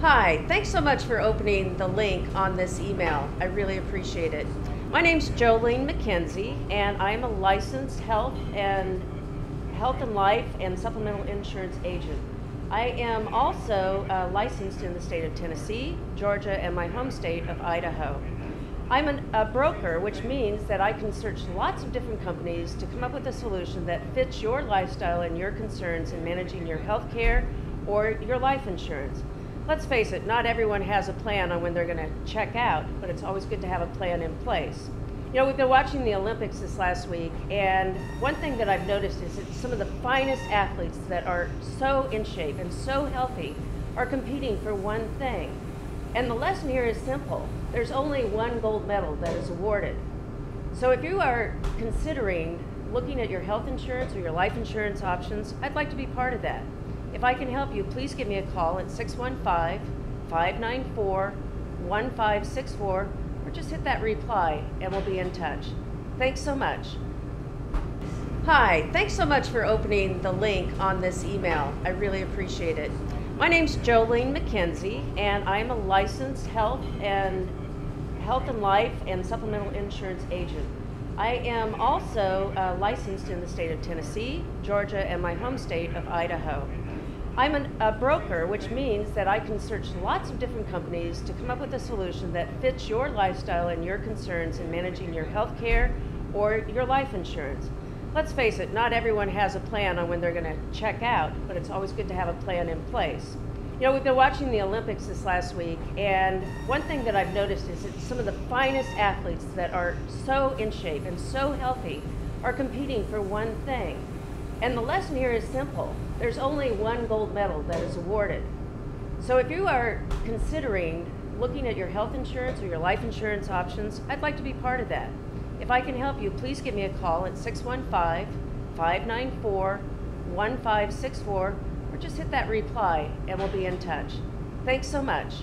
Hi, thanks so much for opening the link on this email. I really appreciate it. My name's Jolene McKenzie, and I'm a licensed health and health and life and supplemental insurance agent. I am also uh, licensed in the state of Tennessee, Georgia, and my home state of Idaho. I'm an, a broker, which means that I can search lots of different companies to come up with a solution that fits your lifestyle and your concerns in managing your health care or your life insurance. Let's face it, not everyone has a plan on when they're going to check out, but it's always good to have a plan in place. You know, we've been watching the Olympics this last week, and one thing that I've noticed is that some of the finest athletes that are so in shape and so healthy are competing for one thing. And the lesson here is simple there's only one gold medal that is awarded. So if you are considering looking at your health insurance or your life insurance options, I'd like to be part of that. If I can help you, please give me a call at 615 594 1564 or just hit that reply and we'll be in touch. Thanks so much. Hi, thanks so much for opening the link on this email. I really appreciate it. My name's Jolene McKenzie, and I'm a licensed health and health and life and supplemental insurance agent. I am also uh, licensed in the state of Tennessee, Georgia, and my home state of Idaho. I'm an, a broker, which means that I can search lots of different companies to come up with a solution that fits your lifestyle and your concerns in managing your health care or your life insurance. Let's face it, not everyone has a plan on when they're going to check out, but it's always good to have a plan in place. You know, we've been watching the Olympics this last week, and one thing that I've noticed is that some of the finest athletes that are so in shape and so healthy are competing for one thing. And the lesson here is simple there's only one gold medal that is awarded. So if you are considering looking at your health insurance or your life insurance options, I'd like to be part of that. If I can help you, please give me a call at 615 594 1564 or just hit that reply and we'll be in touch. Thanks so much.